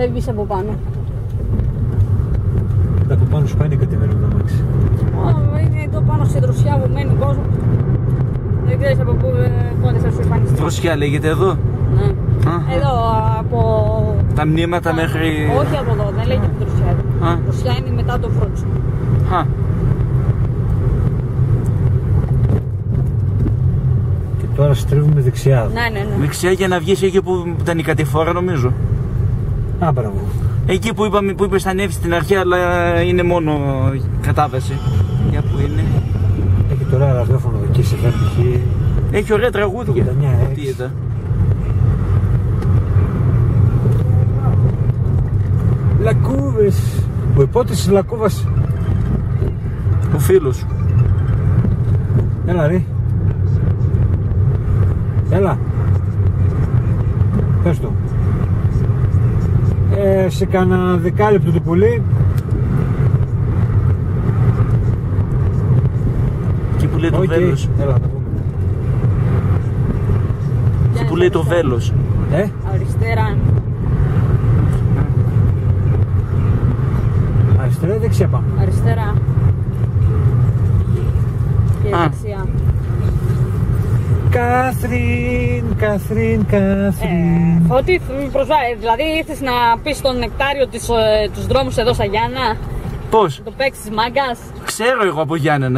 Φεύγεις από πάνω. Τα από πάνω σου πάει είναι κατεβαίνουν το μάξι. Ω, είναι εδώ πάνω στη δροσιά που μένει κόσμο. Δεν ξέρεις από πού ε, πότε θα σου εμφανιστεί. Δροσιά λέγεται εδώ; Ναι. Α. Εδώ από... Τα μνήματα μέχρι. Όχι από εδώ, δεν λέγεται δροσιά. Α. Δροσιά είναι μετά το φρότσο. Α, Και τώρα στρίβουμε δεξιά. Ναι, ναι, ναι. δεξιά για να βγεις εκεί που ήταν η κατηφόρα νομίζω. Α, μπράβο. Εκεί που είπαμε που είπες θα ανέβεις στην αρχή αλλά είναι μόνο κατάβαση. Για που είναι. Έχει τώρα ραδιόφωνο εκεί σε φέρνει Έχει ωραία τραγούδια. 89, Τι έξι. είδα. Λακκούβες. Ο υπότης της Λακκούβας. Ο φίλος σου. Έλα ρε. Έλα. Πες το. Ε, σε κάνα δεκάλεπτο το πολύ. Εκεί που λέει το Οκ. βέλος. Έλα, να πούμε. Εκεί που λέει το βέλος. Ε, Αριστερά. αριστερά ή δεξιά πάμε. Αριστερά. Και Α. δεξιά. Κάθριν, Κάθριν, Ε, Κάθριν. Φώτη, μη προσβάλλει. Δηλαδή ήρθες να πεις στον νεκτάριο της, ε, τους δρόμους εδώ στα Γιάννα. Πώς; Το παίξεις μάγκας. Ξέρω εγώ από Γιάννενα.